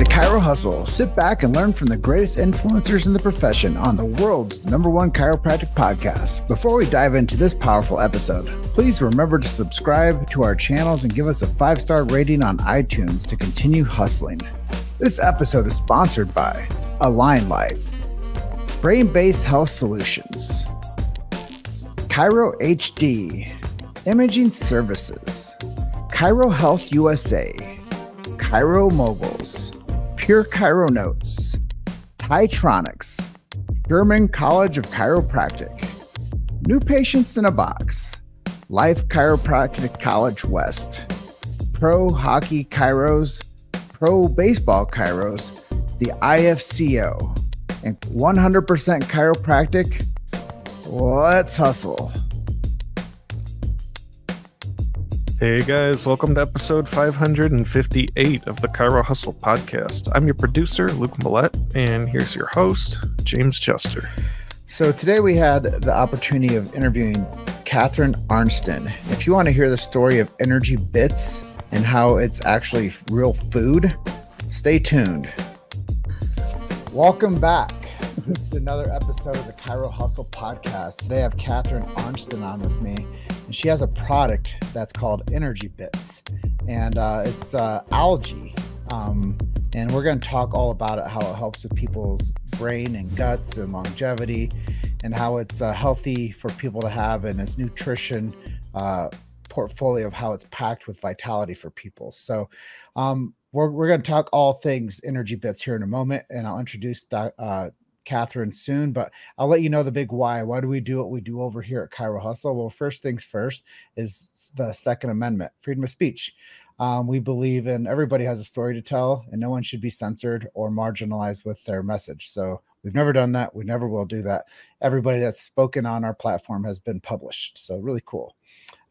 to Chiro Hustle. Sit back and learn from the greatest influencers in the profession on the world's number one chiropractic podcast. Before we dive into this powerful episode, please remember to subscribe to our channels and give us a five star rating on iTunes to continue hustling. This episode is sponsored by Align Life, Brain Based Health Solutions, Chiro HD, Imaging Services, Chiro Health USA, Chiro Moguls, Pure Chiro Notes, Titronics, Sherman College of Chiropractic, New Patients in a Box, Life Chiropractic College West, Pro Hockey Chiros, Pro Baseball Chiros, the IFCO, and 100% Chiropractic. Let's hustle. Hey guys, welcome to episode 558 of the Chiro Hustle podcast. I'm your producer, Luke Millette, and here's your host, James Chester. So today we had the opportunity of interviewing Catharine Arnston. If you want to hear the story of Energy Bits and how it's actually real food, stay tuned. Welcome back. This is another episode of the Chiro Hustle podcast. Today I have Catharine Arnston on with me, and she has a product that's called Energy Bits, and uh, it's uh, algae. Um, and we're going to talk all about it, how it helps with people's brain and guts and longevity, and how it's uh, healthy for people to have, and its nutrition uh, portfolio of how it's packed with vitality for people. So, um, we're, we're going to talk all things energy bits here in a moment, and I'll introduce uh, Catharine soon, but I'll let you know the big why. Why do we do what we do over here at Chiro Hustle? Well, first things first is the Second Amendment, freedom of speech. Um, we believe in everybody has a story to tell, and no one should be censored or marginalized with their message. So we've never done that. We never will do that. Everybody that's spoken on our platform has been published. So really cool.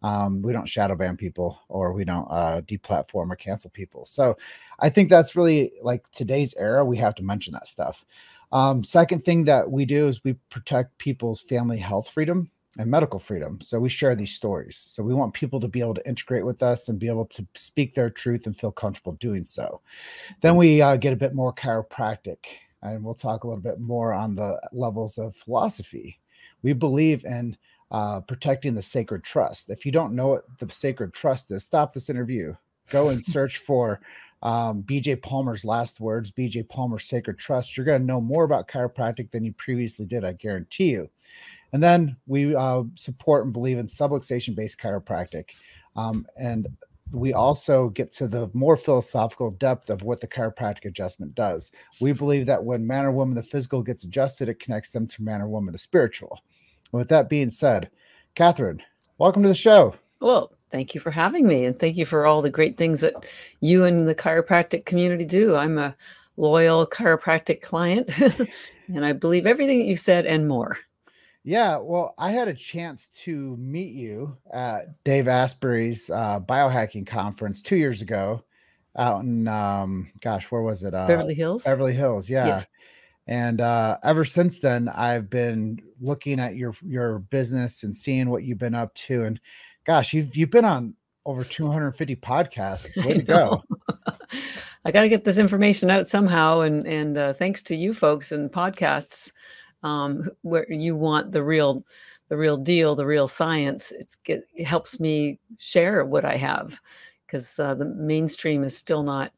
Um, we don't shadow ban people or we don't uh, deplatform or cancel people. So I think that's really like today's era. We have to mention that stuff. Um, second thing that we do is we protect people's family health freedom and medical freedom. So we share these stories. So we want people to be able to integrate with us and be able to speak their truth and feel comfortable doing so. Then we uh, get a bit more chiropractic, and we'll talk a little bit more on the levels of philosophy. We believe in uh, protecting the sacred trust. If you don't know what the sacred trust is, stop this interview. Go and search for um, BJ Palmer's last words, BJ Palmer's Sacred Trust. You're going to know more about chiropractic than you previously did, I guarantee you. And then we uh, support and believe in subluxation based chiropractic. Um, and we also get to the more philosophical depth of what the chiropractic adjustment does. We believe that when man or woman, the physical gets adjusted, it connects them to man or woman, the spiritual. With that being said, Catharine, welcome to the show. Well, thank you for having me and thank you for all the great things that you and the chiropractic community do. I'm a loyal chiropractic client and I believe everything that you said and more. Yeah, well, I had a chance to meet you at Dave Asprey's uh, biohacking conference two years ago out in, um, gosh, where was it? Uh, Beverly Hills. Beverly Hills, yeah. Yes. And uh, ever since then, I've been looking at your your business and seeing what you've been up to. And gosh, you've you've been on over 250 podcasts. Way to go. I got to get this information out somehow, and and uh, thanks to you folks and podcasts, um, where you want the real, the real deal, the real science. It's it helps me share what I have, because uh, the mainstream is still not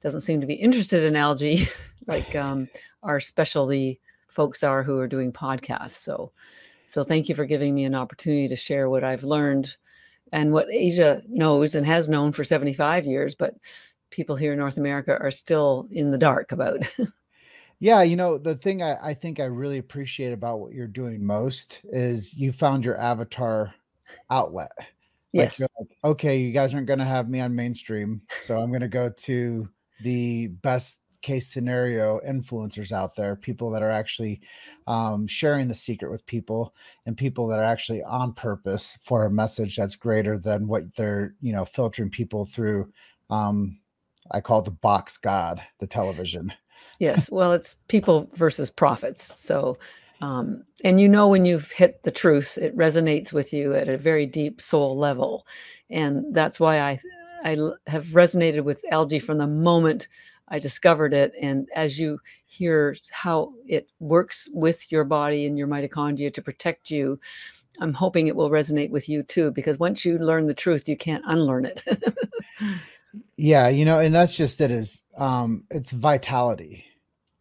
doesn't seem to be interested in algae like um, our specialty folks are who are doing podcasts. So so thank you for giving me an opportunity to share what I've learned and what Asia knows and has known for 75 years, but people here in North America are still in the dark about. yeah, you know, the thing I, I think I really appreciate about what you're doing most is you found your avatar outlet. Yes. Like, okay, you guys aren't going to have me on mainstream, so I'm going to go to the best case scenario influencers out there, people that are actually um, sharing the secret with people, and people that are actually on purpose for a message that's greater than what they're you know filtering people through. Um, I call the box god, the television. Yes, well, it's people versus profits. So, um, and you know when you've hit the truth, it resonates with you at a very deep soul level, and that's why I I have resonated with algae from the moment I discovered it. And as you hear how it works with your body and your mitochondria to protect you, I'm hoping it will resonate with you too, because once you learn the truth, you can't unlearn it. yeah, you know, and that's just it is um it's vitality.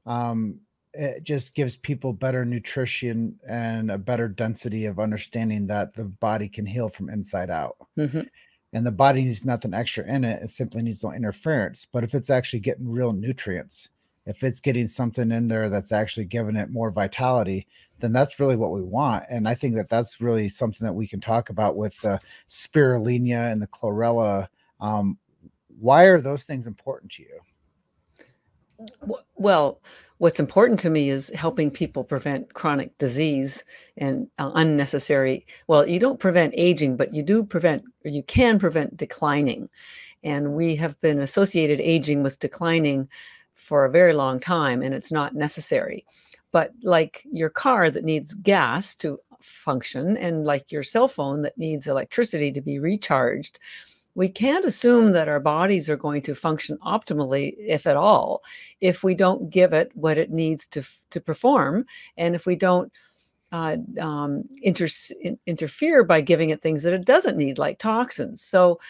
Um it just gives people better nutrition and a better density of understanding that the body can heal from inside out. Mm-hmm. And the body needs nothing extra in it. It simply needs no interference. But if it's actually getting real nutrients, if it's getting something in there that's actually giving it more vitality, then that's really what we want. And I think that that's really something that we can talk about with the spirulina and the chlorella. Um, why are those things important to you? Well, what's important to me is helping people prevent chronic disease and uh, unnecessary. Well, you don't prevent aging, but you do prevent, or you can prevent declining. And we have been associated aging with declining for a very long time, and it's not necessary. But like your car that needs gas to function, and like your cell phone that needs electricity to be recharged, we can't assume that our bodies are going to function optimally, if at all, if we don't give it what it needs to, to perform. And if we don't uh, um, inter- interfere by giving it things that it doesn't need, like toxins. So,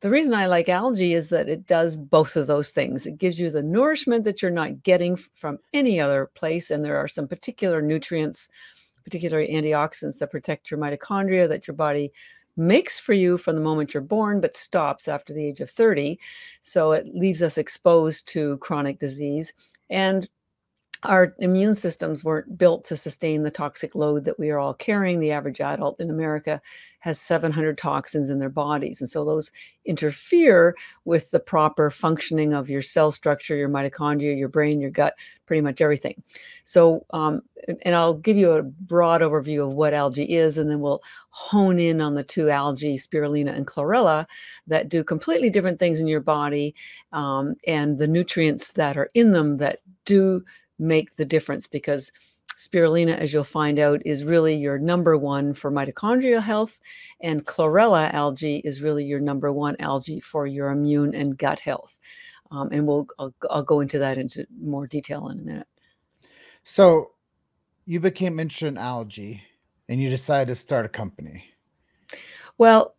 the reason I like algae is that it does both of those things. It gives you the nourishment that you're not getting from any other place. And there are some particular nutrients, particularly antioxidants that protect your mitochondria that your body makes for you from the moment you're born, but stops after the age of 30. So it leaves us exposed to chronic disease. And our immune systems weren't built to sustain the toxic load that we are all carrying. The average adult in America has 700 toxins in their bodies. And so those interfere with the proper functioning of your cell structure, your mitochondria, your brain, your gut, pretty much everything. So, um, and I'll give you a broad overview of what algae is, and then we'll hone in on the two algae, spirulina and chlorella, that do completely different things in your body um, and the nutrients that are in them that do make the difference because spirulina, as you'll find out, is really your number one for mitochondrial health, and chlorella algae is really your number one algae for your immune and gut health. Um, and we'll I'll, I'll go into that into more detail in a minute. So, you became interested in algae, and you decided to start a company. Well,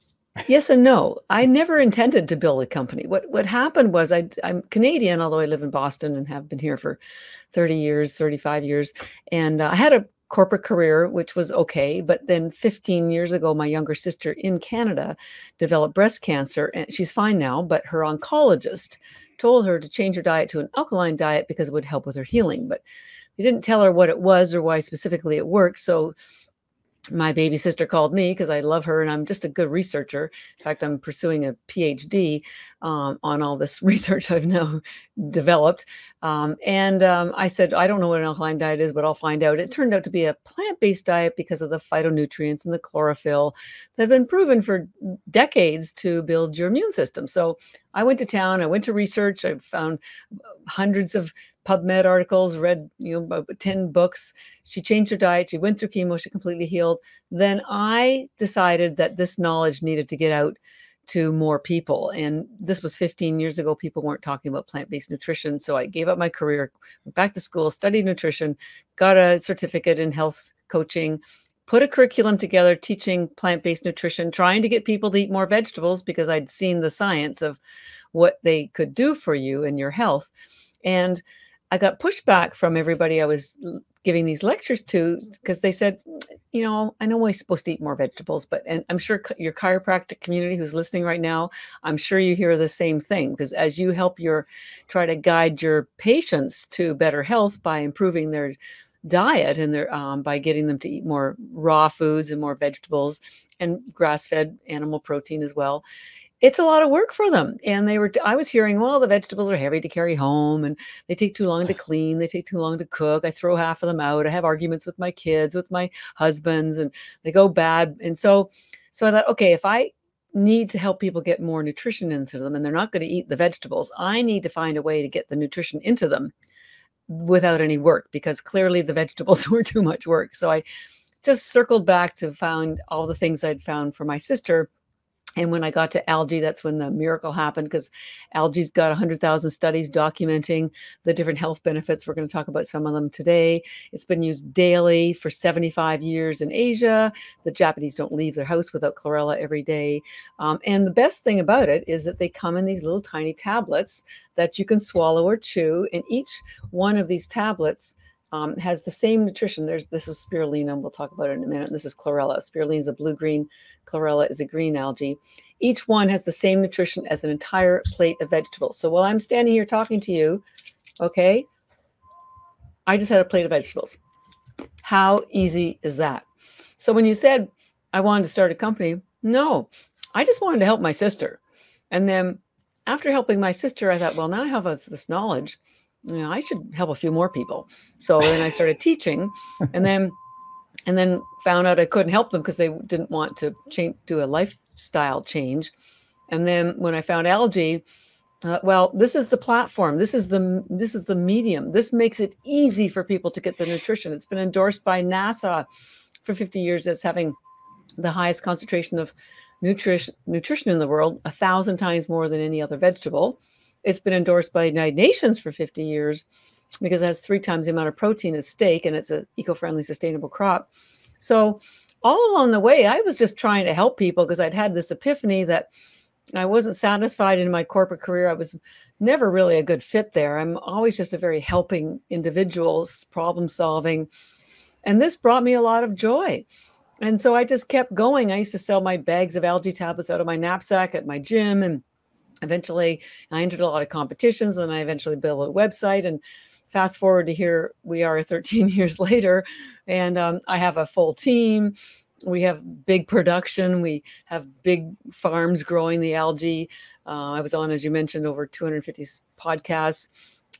yes and no. I never intended to build a company. What what happened was I I'm Canadian, although I live in Boston and have been here for 30 years, 35 years, and uh, I had a corporate career which was okay, but then 15 years ago my younger sister in Canada developed breast cancer and she's fine now, but her oncologist told her to change her diet to an alkaline diet because it would help with her healing, but they didn't tell her what it was or why specifically it worked. So my baby sister called me because I love her and I'm just a good researcher. In fact, I'm pursuing a PhD um, on all this research I've now developed. Um, and um, I said, I don't know what an alkaline diet is, but I'll find out. It turned out to be a plant based diet because of the phytonutrients and the chlorophyll that have been proven for decades to build your immune system. So I went to town, I went to research, I found hundreds of PubMed articles, read you know 10 books. She changed her diet, she went through chemo, she completely healed. Then I decided that this knowledge needed to get out to more people. And this was 15 years ago. People weren't talking about plant based nutrition. So I gave up my career, went back to school, studied nutrition, got a certificate in health coaching, put a curriculum together teaching plant based nutrition, trying to get people to eat more vegetables because I'd seen the science of what they could do for you and your health. And I got pushback from everybody I was giving these lectures to because they said, you know, I know we're supposed to eat more vegetables, but and I'm sure your chiropractic community who's listening right now, I'm sure you hear the same thing because as you help your try to guide your patients to better health by improving their diet and their um, by getting them to eat more raw foods and more vegetables and grass-fed animal protein as well it's a lot of work for them. And they were, I was hearing, well, the vegetables are heavy to carry home and they take too long to clean. They take too long to cook. I throw half of them out. I have arguments with my kids, with my husbands, and they go bad. And so, so I thought, okay, if I need to help people get more nutrition into them and they're not going to eat the vegetables, I need to find a way to get the nutrition into them without any work because clearly the vegetables were too much work. So I just circled back to find all the things I'd found for my sister and when I got to algae, that's when the miracle happened because algae's got 100,000 studies documenting the different health benefits. We're going to talk about some of them today. It's been used daily for 75 years in Asia. The Japanese don't leave their house without chlorella every day. Um, and the best thing about it is that they come in these little tiny tablets that you can swallow or chew. And each one of these tablets um, has the same nutrition. There's this is spirulina, and we'll talk about it in a minute. This is chlorella. Spirulina is a blue green, chlorella is a green algae. Each one has the same nutrition as an entire plate of vegetables. So while I'm standing here talking to you, okay, I just had a plate of vegetables. How easy is that? So when you said I wanted to start a company, no, I just wanted to help my sister. And then after helping my sister, I thought, well, now I have this knowledge you know, I should help a few more people. So then I started teaching, and then and then found out I couldn't help them because they didn't want to change, do a lifestyle change. And then when I found algae, uh, well, this is the platform. This is the this is the medium. This makes it easy for people to get the nutrition. It's been endorsed by NASA for 50 years as having the highest concentration of nutrition nutrition in the world, a thousand times more than any other vegetable. It's been endorsed by the United Nations for 50 years because it has three times the amount of protein as steak and it's an eco-friendly sustainable crop. So all along the way, I was just trying to help people because I'd had this epiphany that I wasn't satisfied in my corporate career. I was never really a good fit there. I'm always just a very helping individual, problem solving. And this brought me a lot of joy. And so I just kept going. I used to sell my bags of algae tablets out of my knapsack at my gym and eventually I entered a lot of competitions and I eventually built a website and fast forward to here we are 13 years later and um, I have a full team. We have big production. We have big farms growing the algae. Uh, I was on, as you mentioned, over 250 podcasts.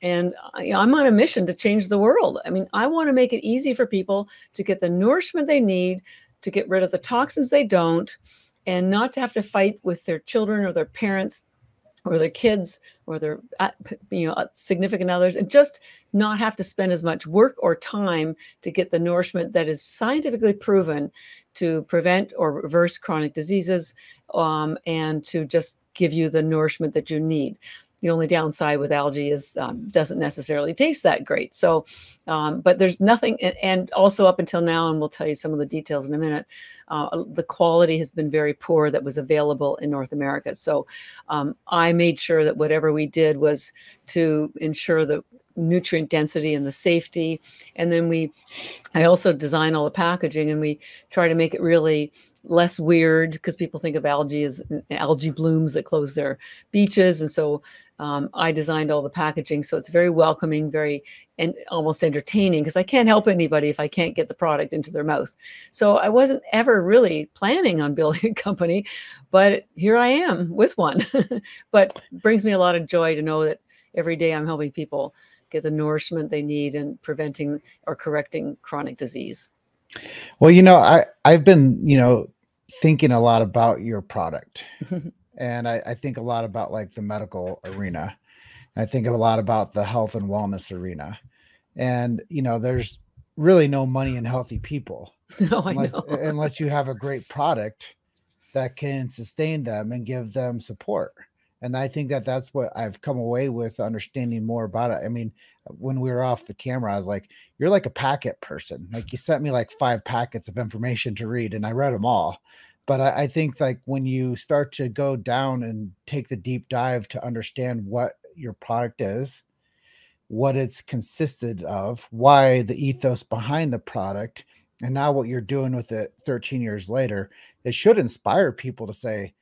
And I'm on a mission to change the world. I mean, I want to make it easy for people to get the nourishment they need, to get rid of the toxins they don't, and not to have to fight with their children or their parents or their kids or their uh, you know uh, significant others and just not have to spend as much work or time to get the nourishment that is scientifically proven to prevent or reverse chronic diseases um, and to just give you the nourishment that you need the only downside with algae is um, doesn't necessarily taste that great. So, um, but there's nothing, and also up until now, and we'll tell you some of the details in a minute. Uh, the quality has been very poor that was available in North America. So, um, I made sure that whatever we did was to ensure that nutrient density and the safety. And then we, I also design all the packaging and we try to make it really less weird because people think of algae as algae blooms that close their beaches. And so um, I designed all the packaging. So it's very welcoming, very and almost entertaining because I can't help anybody if I can't get the product into their mouth. So I wasn't ever really planning on building a company, but here I am with one. but brings me a lot of joy to know that every day I'm helping people get the nourishment they need and preventing or correcting chronic disease. Well, you know, I I've been, you know, thinking a lot about your product. and I, I, think a lot about like the medical arena. I think a lot about the health and wellness arena. And you know, there's really no money in healthy people. No, unless, I know. unless you have a great product that can sustain them and give them support and i think that that's what i've come away with understanding more about it. I mean when we were off the camera i was like you're like a packet person. Like you sent me like five packets of information to read and i read them all. But I, I think like when you start to go down and take the deep dive to understand what your product is what it's consisted of why the ethos behind the product and now what you're doing with it 13 years later it should inspire people to say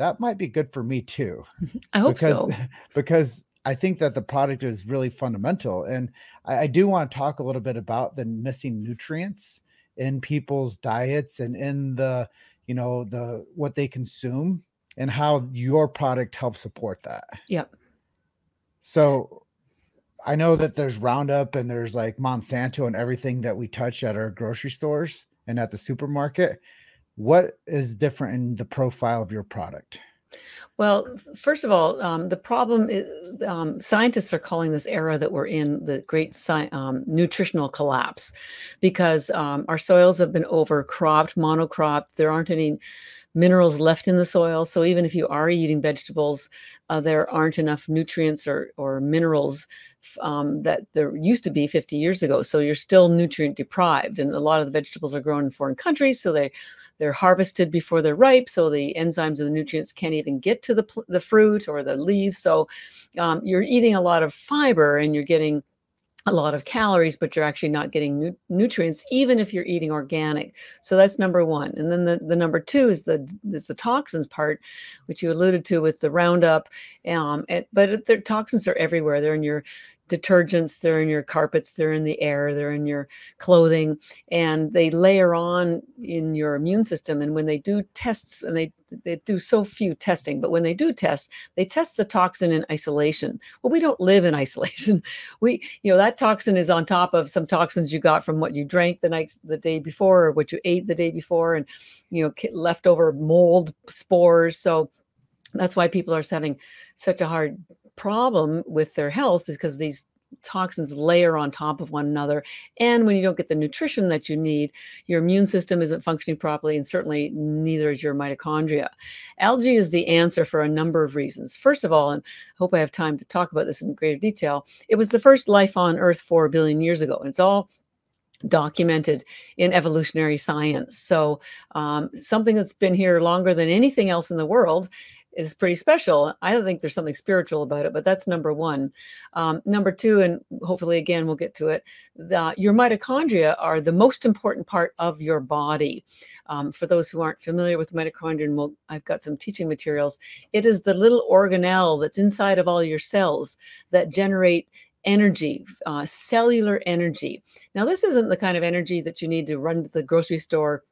that might be good for me too. Mm-hmm. I hope because, so. Because I think that the product is really fundamental. And I, I, do want to talk a little bit about the missing nutrients in people's diets and in the, you know, the what they consume and how your product helps support that. Yep. So I know that there's Roundup and there's like Monsanto and everything that we touch at our grocery stores and at the supermarket what is different in the profile of your product? Well, first of all, um, the problem is um, scientists are calling this era that we're in the great sci- um, nutritional collapse because um, our soils have been overcropped, monocropped. There aren't any minerals left in the soil. So even if you are eating vegetables, uh, there aren't enough nutrients or, or minerals um, that there used to be 50 years ago. So you're still nutrient deprived. And a lot of the vegetables are grown in foreign countries. So they, they're harvested before they're ripe. So the enzymes and the nutrients can't even get to the, the fruit or the leaves. So um, you're eating a lot of fiber and you're getting a lot of calories, but you're actually not getting nu nutrients, even if you're eating organic. So that's number one. And then the, the number two is the is the toxins part, which you alluded to with the Roundup. Um, but the toxins are everywhere. They're in your detergents, they're in your carpets, they're in the air, they're in your clothing, and they layer on in your immune system. And when they do tests, and they they do so few testing, but when they do test, they test the toxin in isolation. Well, we don't live in isolation. We, you know, that toxin is on top of some toxins you got from what you drank the night the day before or what you ate the day before, and you know, leftover mold spores. So that's why people are having such a hard problem with their health is because these toxins layer on top of one another. And when you don't get the nutrition that you need, your immune system isn't functioning properly, and certainly neither is your mitochondria. Algae is the answer for a number of reasons. First of all, and I hope I have time to talk about this in greater detail, it was the first life on Earth 4 billion years ago. And it's all documented in evolutionary science. So, um, something that's been here longer than anything else in the world is pretty special. I don't think there's something spiritual about it, but that's number one. Um, number two, and hopefully again we'll get to it. The, your mitochondria are the most important part of your body. Um, for those who aren't familiar with mitochondria, and we'll, I've got some teaching materials. It is the little organelle that's inside of all your cells that generate energy, uh, cellular energy. Now, this isn't the kind of energy that you need to run to the grocery store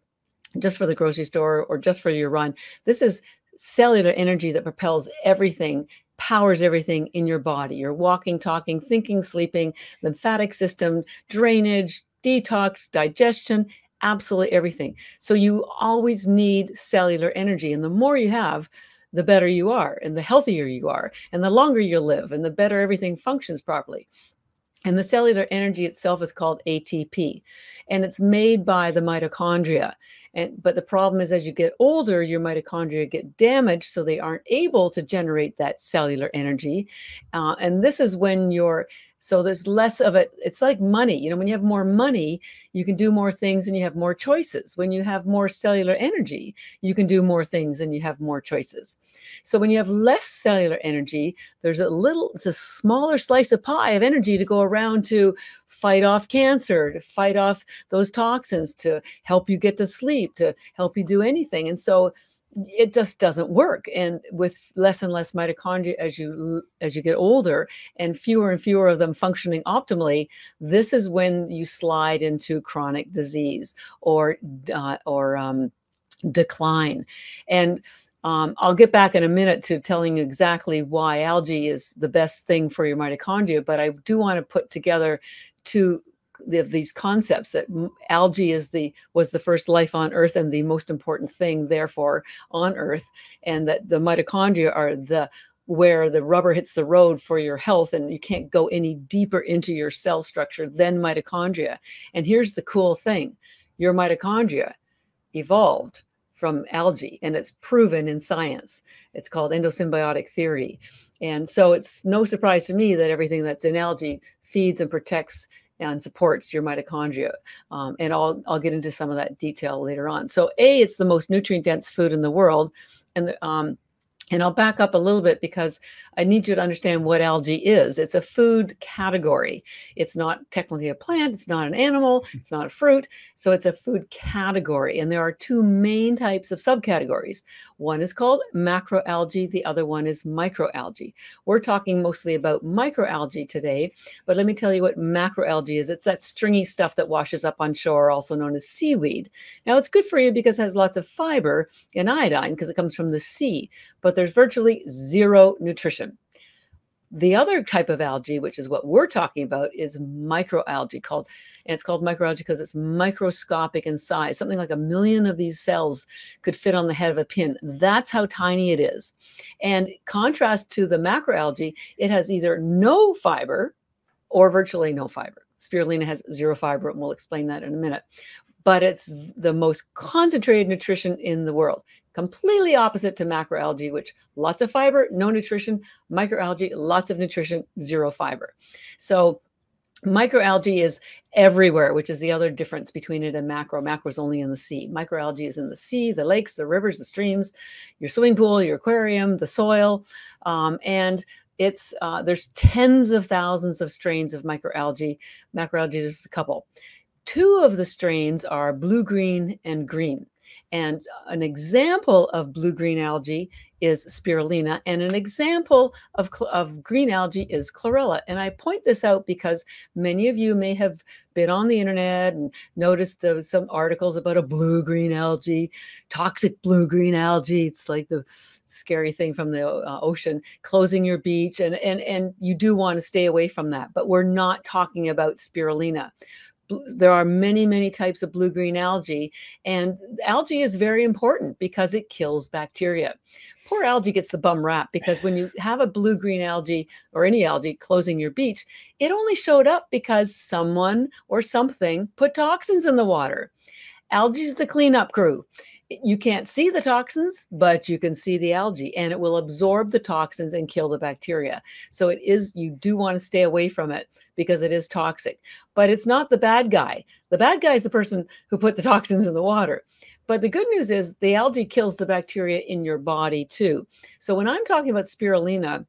just for the grocery store or just for your run. This is cellular energy that propels everything powers everything in your body. Your walking talking thinking sleeping lymphatic system drainage detox digestion absolutely everything. So you always need cellular energy and the more you have the better you are and the healthier you are and the longer you live and the better everything functions properly and the cellular energy itself is called ATP, and it's made by the mitochondria. And but the problem is, as you get older, your mitochondria get damaged, so they aren't able to generate that cellular energy. Uh, and this is when your so there's less of it. It's like money. You know, when you have more money, you can do more things and you have more choices. When you have more cellular energy, you can do more things and you have more choices. So when you have less cellular energy, there's a little, it's a smaller slice of pie of energy to go around to fight off cancer, to fight off those toxins, to help you get to sleep, to help you do anything. And so it just doesn't work and with less and less mitochondria as you as you get older and fewer and fewer of them functioning optimally this is when you slide into chronic disease or uh, or um, decline. And um, I'll get back in a minute to telling you exactly why algae is the best thing for your mitochondria, but I do want to put together two these concepts that algae is the was the first life on earth and the most important thing therefore on earth and that the mitochondria are the where the rubber hits the road for your health and you can't go any deeper into your cell structure than mitochondria. And here's the cool thing your mitochondria evolved from algae and it's proven in science. It's called endosymbiotic theory. And so it's no surprise to me that everything that's in algae feeds and protects and supports your mitochondria. Um, and I'll, I'll get into some of that detail later on. So A, it's the most nutrient dense food in the world. And the, um, and I'll back up a little bit because I need you to understand what algae is. It's a food category. It's not technically a plant, it's not an animal, it's not a fruit. So it's a food category. And there are two main types of subcategories. One is called macroalgae, the other one is microalgae. We're talking mostly about microalgae today, but let me tell you what macroalgae is. It's that stringy stuff that washes up on shore, also known as seaweed. Now, it's good for you because it has lots of fiber and iodine because it comes from the sea, but there's virtually zero nutrition. The other type of algae, which is what we're talking about, is microalgae called, and it's called microalgae because it's microscopic in size. Something like a million of these cells could fit on the head of a pin. That's how tiny it is. And contrast to the macroalgae, it has either no fiber or virtually no fiber. Spirulina has zero fiber, and we'll explain that in a minute. But it's the most concentrated nutrition in the world completely opposite to macroalgae, which lots of fiber, no nutrition, microalgae, lots of nutrition, zero fiber. So Microalgae is everywhere, which is the other difference between it and macro. Macro is only in the sea. Microalgae is in the sea, the lakes, the rivers, the streams, your swimming pool, your aquarium, the soil, um, and it's uh, there's tens of thousands of strains of microalgae. Macroalgae is just a couple. Two of the strains are blue green and green. And an example of blue green algae is spirulina, and an example of, of green algae is chlorella. And I point this out because many of you may have been on the internet and noticed there was some articles about a blue green algae, toxic blue green algae. It's like the scary thing from the uh, ocean closing your beach and and and you do want to stay away from that but we're not talking about spirulina there are many, many types of blue green algae, and algae is very important because it kills bacteria. Poor algae gets the bum rap because when you have a blue green algae or any algae closing your beach, it only showed up because someone or something put toxins in the water. Algae is the cleanup crew you can't see the toxins, but you can see the algae and it will absorb the toxins and kill the bacteria. So it is, you do want to stay away from it because it is toxic, but it's not the bad guy. The bad guy is the person who put the toxins in the water. But the good news is the algae kills the bacteria in your body too. So when I'm talking about spirulina,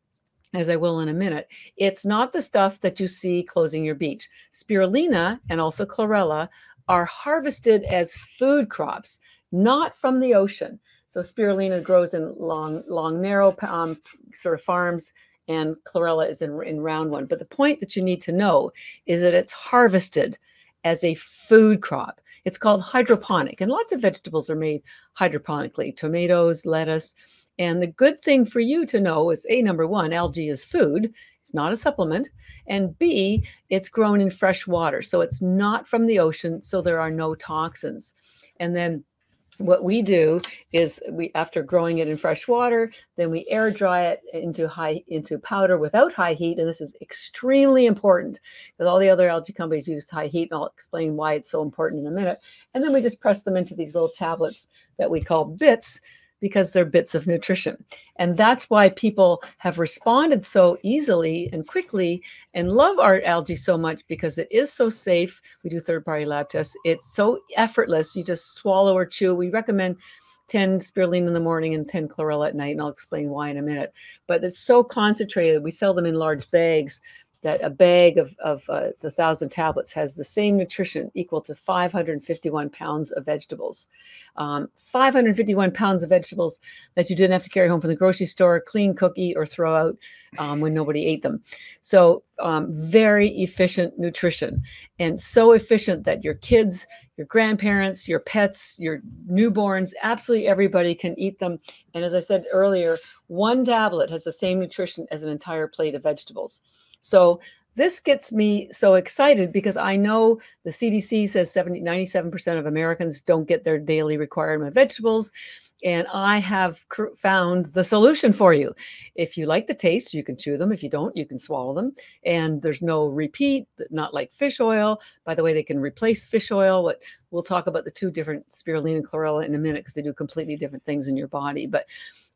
as I will in a minute, it's not the stuff that you see closing your beach. Spirulina and also chlorella are harvested as food crops not from the ocean. So spirulina grows in long, long, narrow um, sort of farms, and chlorella is in, in round one. But the point that you need to know is that it's harvested as a food crop. It's called hydroponic, and lots of vegetables are made hydroponically tomatoes, lettuce. And the good thing for you to know is A, number one, algae is food, it's not a supplement. And B, it's grown in fresh water. So it's not from the ocean, so there are no toxins. And then what we do is we after growing it in fresh water then we air dry it into high into powder without high heat and this is extremely important because all the other algae companies use high heat and i'll explain why it's so important in a minute. And then we just press them into these little tablets that we call bits because they're bits of nutrition. And that's why people have responded so easily and quickly and love our algae so much because it is so safe. We do third party lab tests. It's so effortless. You just swallow or chew. We recommend 10 spirulina in the morning and 10 chlorella at night. And I'll explain why in a minute. But it's so concentrated. We sell them in large bags that a bag of, of uh, thousand tablets has the same nutrition equal to 551 pounds of vegetables. Um, 551 pounds of vegetables that you didn't have to carry home from the grocery store, clean, cook, eat, or throw out um, when nobody ate them. So, um, very efficient nutrition and so efficient that your kids, your grandparents, your pets, your newborns, absolutely everybody can eat them. And as I said earlier, one tablet has the same nutrition as an entire plate of vegetables. So this gets me so excited because I know the CDC says 70, 97% of Americans don't get their daily requirement of vegetables. And I have found the solution for you. If you like the taste, you can chew them. If you don't, you can swallow them. And there's no repeat, not like fish oil. By the way, they can replace fish oil. We'll talk about the two different spirulina and chlorella in a minute because they do completely different things in your body. But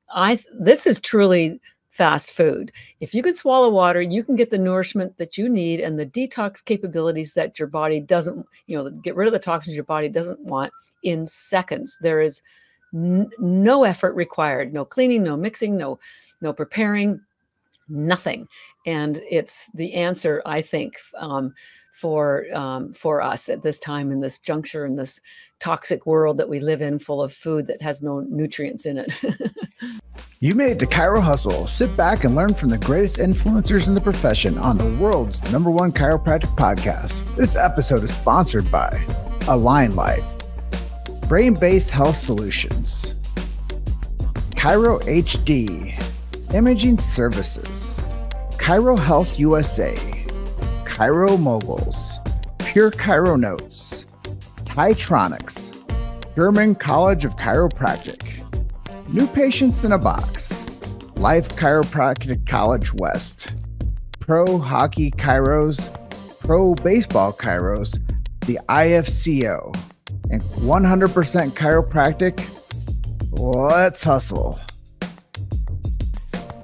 I this is truly fast food. If you can swallow water, you can get the nourishment that you need and the detox capabilities that your body doesn't, you know, get rid of the toxins your body doesn't want in seconds. There is n- no effort required, no cleaning, no mixing, no no preparing, nothing. And it's the answer, I think, um, for um, for us at this time in this juncture in this toxic world that we live in, full of food that has no nutrients in it. You made it to Chiro Hustle. Sit back and learn from the greatest influencers in the profession on the world's number one chiropractic podcast. This episode is sponsored by Align Life, Brain Based Health Solutions, Chiro HD, Imaging Services, Chiro Health USA, Chiro Moguls, Pure Chiro Notes, Titronics, Sherman College of Chiropractic, New Patients in a Box, Life Chiropractic College West, Pro Hockey Chiros, Pro Baseball Chiros, the IFCO, and 100% Chiropractic Let's hustle.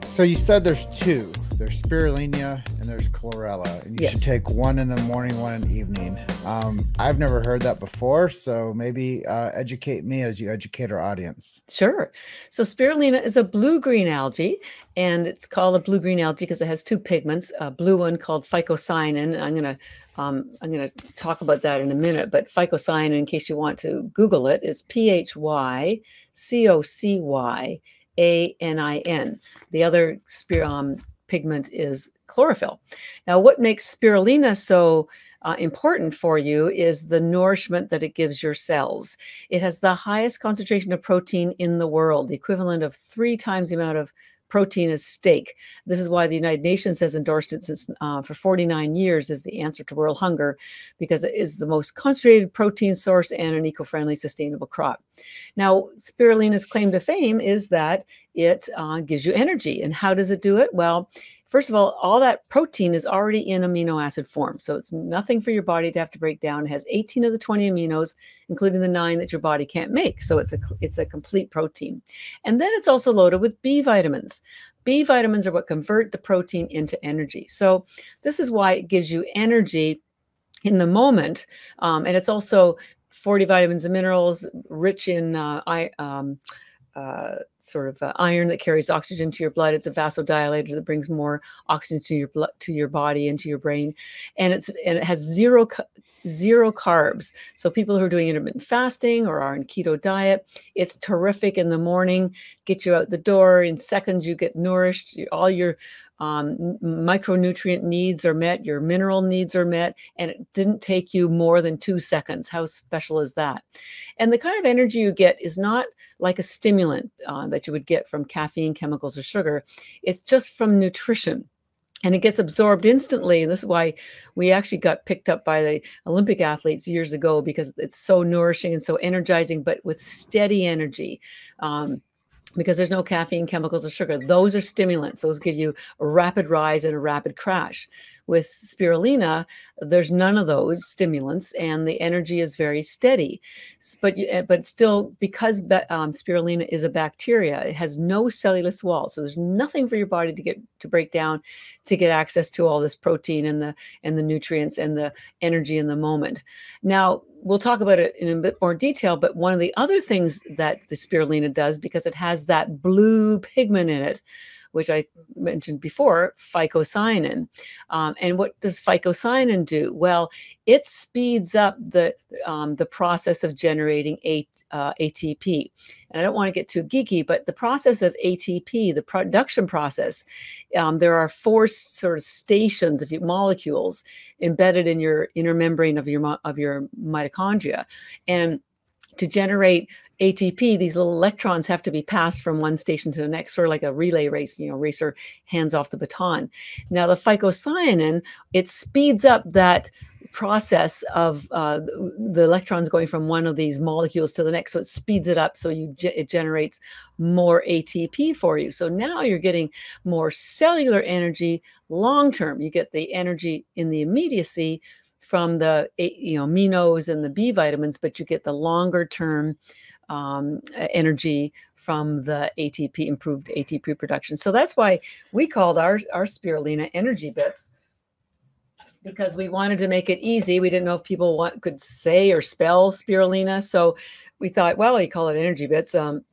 So you said there's two. There's spirulina and there's chlorella, and you Yes. should take one in the morning, one in the evening. Um, I've never heard that before, so maybe uh, educate me as you educate our audience. Sure. So spirulina is a blue-green algae, and it's called a blue-green algae because it has two pigments. A blue one called phycocyanin. and I'm gonna um, I'm gonna talk about that in a minute. But phycocyanin, in case you want to Google it, is P H Y C O C Y A N I N. The other spir- um, pigment is chlorophyll. Now, what makes spirulina so uh, important for you is the nourishment that it gives your cells. It has the highest concentration of protein in the world, the equivalent of three times the amount of protein is steak. This is why the United Nations has endorsed it since uh, for 49 years as the answer to world hunger, because it is the most concentrated protein source and an eco-friendly, sustainable crop. Now, spirulina's claim to fame is that it uh, gives you energy. And how does it do it? Well, First of all, all that protein is already in amino acid form. So it's nothing for your body to have to break down. It has 18 of the 20 aminos, including the nine that your body can't make. So it's a, it's a complete protein. And then it's also loaded with B vitamins. B vitamins are what convert the protein into energy. So this is why it gives you energy in the moment. Um, and it's also 40 vitamins and minerals, rich in uh, I, um, uh, sort of uh, iron that carries oxygen to your blood. It's a vasodilator that brings more oxygen to your blood, to your body, into your brain, and it's and it has zero zero carbs. So people who are doing intermittent fasting or are on keto diet, it's terrific in the morning. Get you out the door in seconds. You get nourished. All your um, micronutrient needs are met. Your mineral needs are met, and it didn't take you more than two seconds. How special is that? And the kind of energy you get is not like a stimulant uh, that you would get from caffeine, chemicals, or sugar. It's just from nutrition. And it gets absorbed instantly. And this is why we actually got picked up by the Olympic athletes years ago because it's so nourishing and so energizing, but with steady energy. Um, because there's no caffeine, chemicals, or sugar. Those are stimulants. Those give you a rapid rise and a rapid crash. With spirulina, there's none of those stimulants, and the energy is very steady. But uh, but still, because um, spirulina is a bacteria, it has no cellulose wall, so there's nothing for your body to get to break down to get access to all this protein and the and the nutrients and the energy in the moment. Now, we'll talk about it in a bit more detail, but one of the other things that the spirulina does, because it has that blue pigment in it, which I mentioned before, phycocyanin. Um, and what does phycocyanin do? Well, it speeds up the um, the process of generating a, uh, ATP. And I don't want to get too geeky, but the process of ATP, the production process, um, there are four sort of stations of molecules embedded in your inner membrane of your of your mitochondria, and to generate ATP, these little electrons have to be passed from one station to the next, sort of like a relay race. You know, racer hands off the baton. Now, the phycocyanin it speeds up that process of uh, the electrons going from one of these molecules to the next. So it speeds it up. So you ge- it generates more ATP for you. So now you're getting more cellular energy long term. You get the energy in the immediacy from the you know aminos and the B vitamins, but you get the longer term um, energy from the ATP improved ATP production. So that's why we called our our spirulina energy bits because we wanted to make it easy. We didn't know if people want, could say or spell spirulina, so we thought, well, you call it energy bits. Um,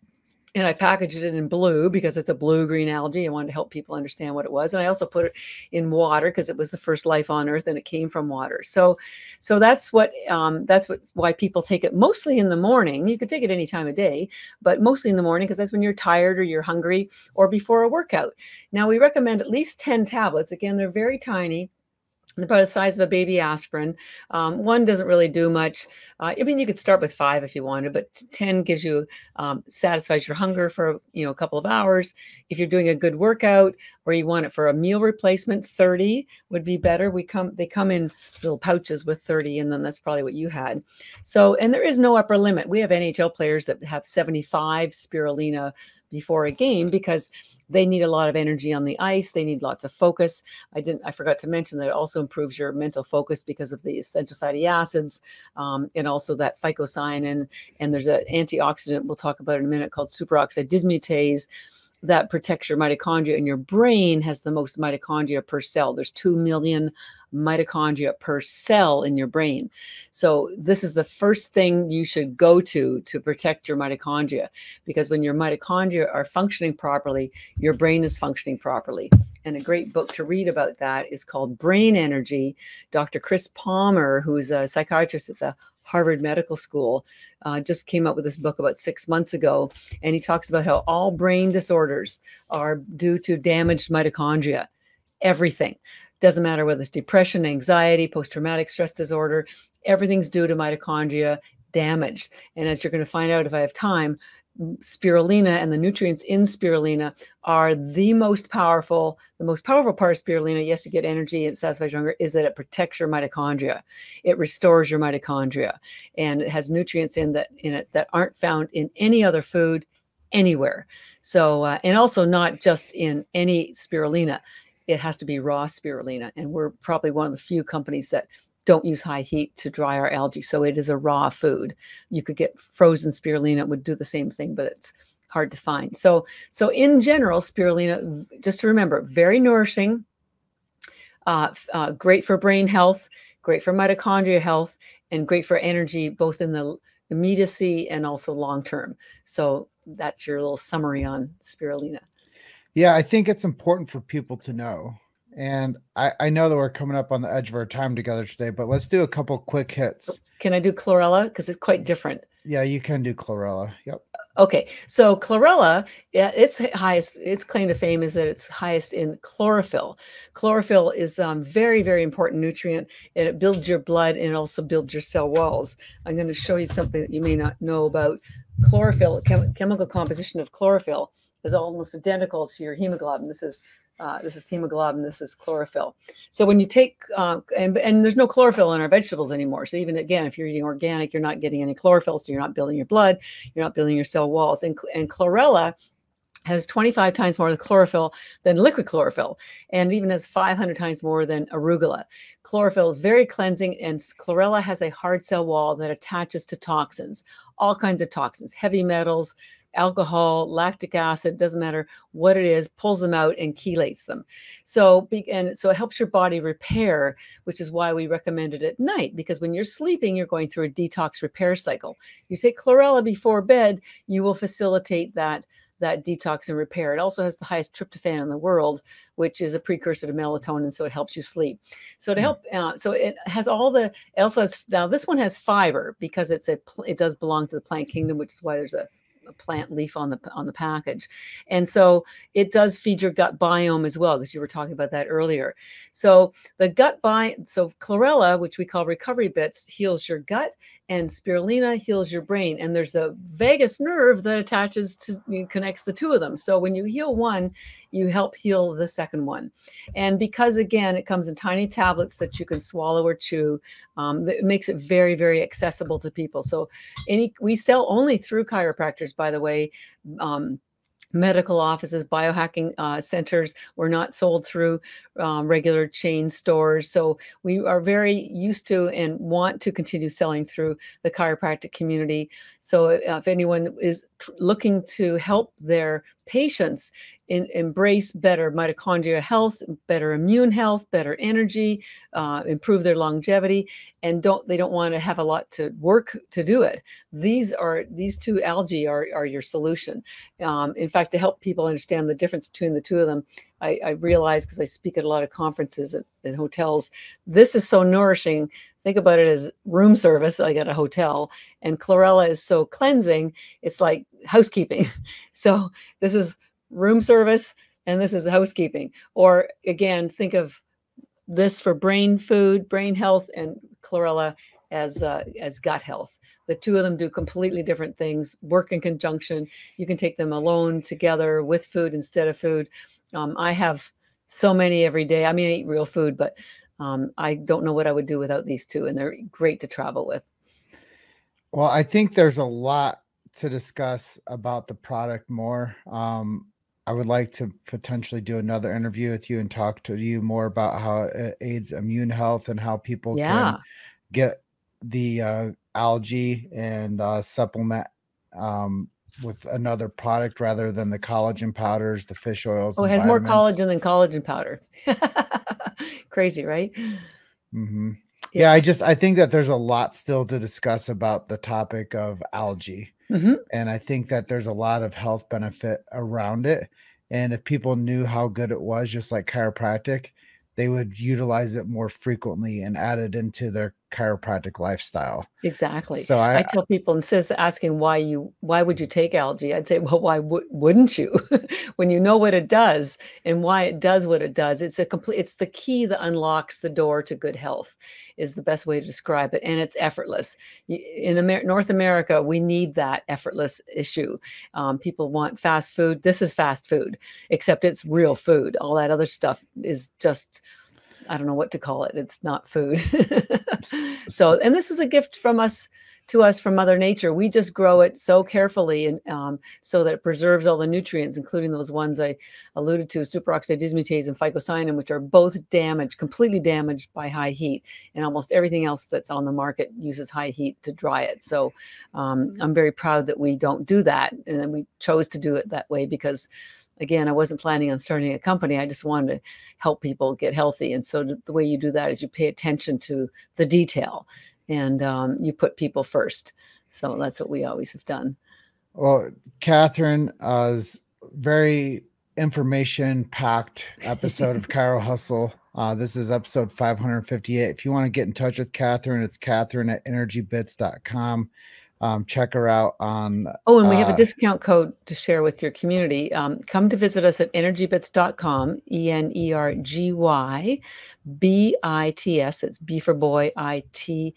and I packaged it in blue because it's a blue green algae. I wanted to help people understand what it was, and I also put it in water because it was the first life on Earth and it came from water. So, so that's what um, that's what why people take it mostly in the morning. You could take it any time of day, but mostly in the morning because that's when you're tired or you're hungry or before a workout. Now we recommend at least ten tablets. Again, they're very tiny about the size of a baby aspirin. Um, one doesn't really do much. Uh, I mean, you could start with five if you wanted, but ten gives you um, satisfies your hunger for you know a couple of hours. If you're doing a good workout or you want it for a meal replacement, thirty would be better. We come they come in little pouches with thirty, and then that's probably what you had. So, and there is no upper limit. We have NHL players that have seventy-five spirulina before a game because they need a lot of energy on the ice. They need lots of focus. I didn't. I forgot to mention that it also improves your mental focus because of the essential fatty acids um, and also that phycocyanin. And there's an antioxidant we'll talk about in a minute called superoxide dismutase that protects your mitochondria and your brain has the most mitochondria per cell. There's 2 million mitochondria per cell in your brain. So this is the first thing you should go to to protect your mitochondria because when your mitochondria are functioning properly your brain is functioning properly. And a great book to read about that is called brain energy. Dr chris palmer who's a psychiatrist at the Harvard Medical School, uh, just came up with this book about six months ago. And he talks about how all brain disorders are due to damaged mitochondria. Everything. Doesn't matter whether it's depression, anxiety, post traumatic stress disorder, everything's due to mitochondria damaged. And as you're going to find out if I have time, spirulina and the nutrients in spirulina are the most powerful. The most powerful part of spirulina, yes, you get energy, it satisfies hunger, is that it protects your mitochondria. It restores your mitochondria, and it has nutrients in that in it that aren't found in any other food anywhere. So, uh, and also not just in any spirulina. It has to be raw spirulina, and we're probably one of the few companies that don't use high heat to dry our algae. So it is a raw food. You could get frozen spirulina, it would do the same thing, but it's hard to find. So, so in general, spirulina, just to remember, very nourishing, uh, uh, great for brain health, great for mitochondria health, and great for energy, both in the immediacy and also long term. So that's your little summary on spirulina. Yeah, I think it's important for people to know and I, I know that we're coming up on the edge of our time together today, but let's do a couple quick hits. Can I do chlorella? Because it's quite different. Yeah, you can do chlorella. Yep. Okay, so chlorella, yeah, its highest, its claim to fame is that it's highest in chlorophyll. Chlorophyll is um, very, very important nutrient, and it builds your blood and it also builds your cell walls. I'm going to show you something that you may not know about chlorophyll. Chem chemical composition of chlorophyll is almost identical to your hemoglobin. This is uh, this is hemoglobin. This is chlorophyll. So when you take uh, and and there's no chlorophyll in our vegetables anymore. So even again, if you're eating organic, you're not getting any chlorophyll. So you're not building your blood. You're not building your cell walls. And and chlorella has 25 times more chlorophyll than liquid chlorophyll and even has 500 times more than arugula. Chlorophyll is very cleansing and chlorella has a hard cell wall that attaches to toxins, all kinds of toxins, heavy metals, alcohol, lactic acid, doesn't matter what it is, pulls them out and chelates them. So, and so it helps your body repair, which is why we recommend it at night, because when you're sleeping, you're going through a detox repair cycle. You take chlorella before bed, you will facilitate that that detox and repair. It also has the highest tryptophan in the world, which is a precursor to melatonin, so it helps you sleep. So to hmm. help, uh, so it has all the. It also has now this one has fiber because it's a it does belong to the plant kingdom, which is why there's a plant leaf on the on the package. And so it does feed your gut biome as well because you were talking about that earlier. So the gut biome so chlorella which we call recovery bits heals your gut and spirulina heals your brain. And there's the vagus nerve that attaches to connects the two of them. So when you heal one you help heal the second one. And because again it comes in tiny tablets that you can swallow or chew um, it makes it very very accessible to people. So any we sell only through chiropractors by the way um, medical offices, biohacking uh, centers were not sold through um, regular chain stores. So we are very used to and want to continue selling through the chiropractic community. So uh, if anyone is looking to help their patients in, embrace better mitochondria health, better immune health, better energy, uh, improve their longevity, and don't they don't want to have a lot to work to do it. These are these two algae are, are your solution. Um, in fact, to help people understand the difference between the two of them, I, I realize because I speak at a lot of conferences and, at hotels, this is so nourishing think about it as room service like at a hotel and chlorella is so cleansing it's like housekeeping so this is room service and this is housekeeping. Or again think of this for brain food brain health and chlorella as uh, as gut health. The two of them do completely different things work in conjunction. You can take them alone together with food instead of food. Um, i have so many every day. I mean i eat real food but um, I don't know what I would do without these two, and they're great to travel with. Well, I think there's a lot to discuss about the product more. Um, I would like to potentially do another interview with you and talk to you more about how it aids immune health and how people Yeah. can get the uh, algae and uh, supplement um, with another product rather than the collagen powders, the fish oils. Oh, it has more collagen than collagen powder. Crazy, right? hmm Yeah. I just I think that there's a lot still to discuss about the topic of algae. hmm and I think that there's a lot of health benefit around it. And if people knew how good it was, just like chiropractic, they would utilize it more frequently and add it into their chiropractic lifestyle. Exactly. So I, I tell people instead of asking why you why would you take algae, I'd say, well, why w- wouldn't you? when you know what it does and why it does what it does, it's a complete. It's the key that unlocks the door to good health, is the best way to describe it, and it's effortless. In Amer- North America, we need that effortless issue. Um, people want fast food. This is fast food, except it's real food. All that other stuff is just. I don't know what to call it. It's not food. so, and this was a gift from us to us from Mother Nature. We just grow it so carefully and um, so that it preserves all the nutrients, including those ones I alluded to, superoxide dismutase and phycocyanin, which are both damaged, completely damaged by high heat. And almost everything else that's on the market uses high heat to dry it. So um, I'm very proud that we don't do that. And then we chose to do it that way because again, I wasn't planning on starting a company. I just wanted to help people get healthy. And so the way you do that is you pay attention to the detail and um, you put people first. So that's what we always have done. well, Catharine uh, is very information packed episode of Chiro Hustle. Uh, this is episode 558. If you want to get in touch with Catharine, it's Catherine at energybits.com. Um, check her out on Oh, and we have a Uh, discount code to share with your community. Um, come to visit us at energybits.com, E N E R G Y B I T S. It's B for boy, I T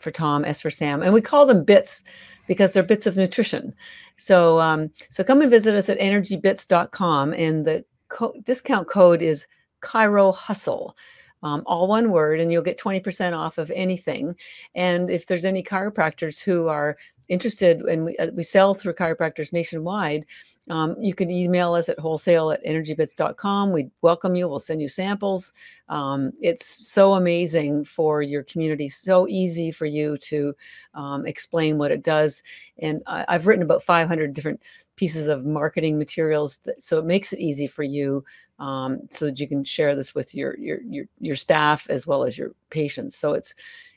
for Tom, S for Sam. And we call them bits because they're bits of nutrition. So, um, so come and visit us at energybits.com. And the co- discount code is Chiro Hustle. Um, all one word, and you'll get 20% off of anything. And if there's any chiropractors who are interested and we, uh, we sell through chiropractors nationwide um, you can email us at wholesale at energybits.com we welcome you. We'll send you samples. Um, it's so amazing for your community so easy for you to um, explain what it does. And I, i've written about 500 different pieces of marketing materials that, so it makes it easy for you um, so that you can share this with your, your your your staff as well as your patients. So it's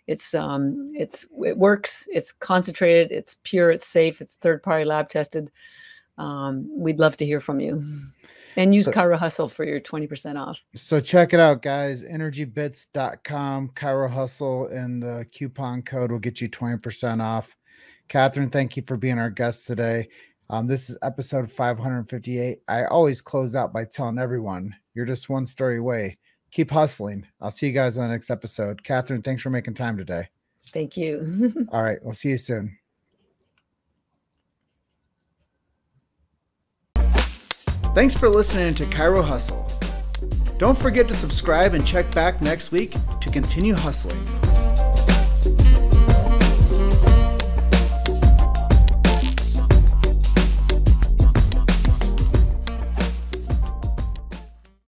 it's um it's it works it's concentrated it's pure it's safe it's third party lab tested um, we'd love to hear from you and use So- Chiro Hustle for your 20% off. So check it out, guys. Energybits.com, Chiro Hustle, and the coupon code will get you 20% off. Catharine, thank you for being our guest today. Um, this is episode 558. I always close out by telling everyone you're just one story away. Keep hustling. I'll see you guys on the next episode. Catharine, thanks for making time today. Thank you. All right, we'll see you soon. Thanks for listening to Chiro Hustle. Don't forget to subscribe and check back next week to continue hustling.